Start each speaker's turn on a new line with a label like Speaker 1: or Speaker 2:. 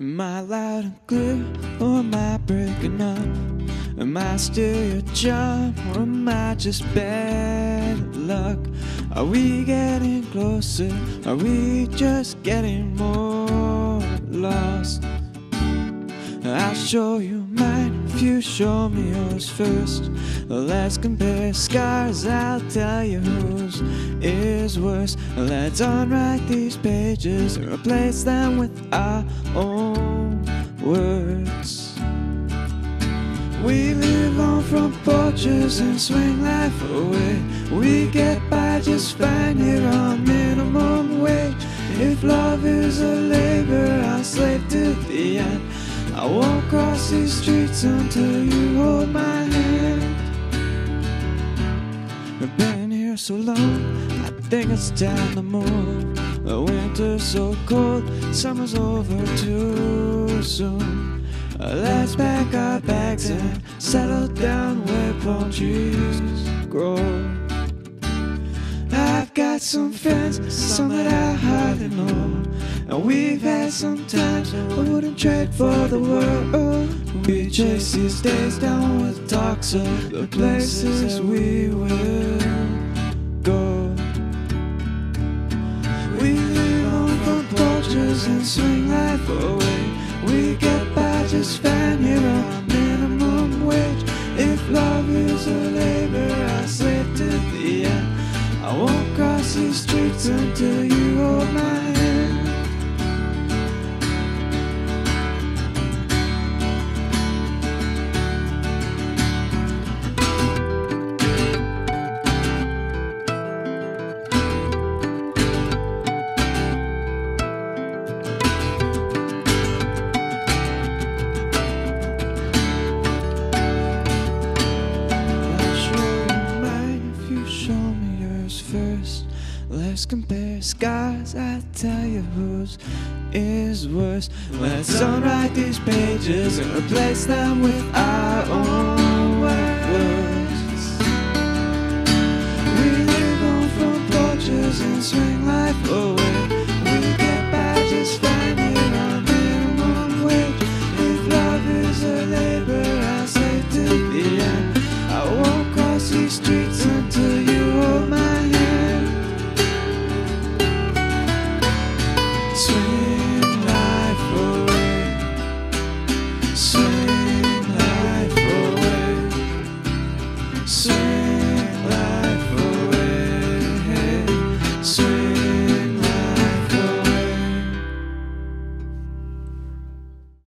Speaker 1: Am I loud and clear or am I breaking up? Am I still your charm or am I just bad luck? Are we getting closer? Are we just getting more lost? I'll show you mine if you show me yours first. Let's compare scars, I'll tell you whose is worse. Let's unwrite these pages and replace them with our own words. We live on front porches and swing life away. We get by just fine here on minimum wage. If love is a labor, I'll slave to the end. I won't cross these streets until you hold my hand. I've been here so long, I think it's time to move. The winter's so cold, summer's over too soon. Let's pack our bags and settle down where palm trees grow. I've got some friends, some that I hardly know. And we've had some times I wouldn't trade for the world. We chase these days down with talks of the places we will go. We live on front porches and swing life away. We get by just fine here on minimum wage. If love is a labor, I'll slave to the end. I won't cross these streets until you compare scars, I'll tell you whose is worse. Let's unwrite these pages and replace them with our own words. We live on front porches and swing